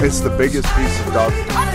It's the biggest piece of dog.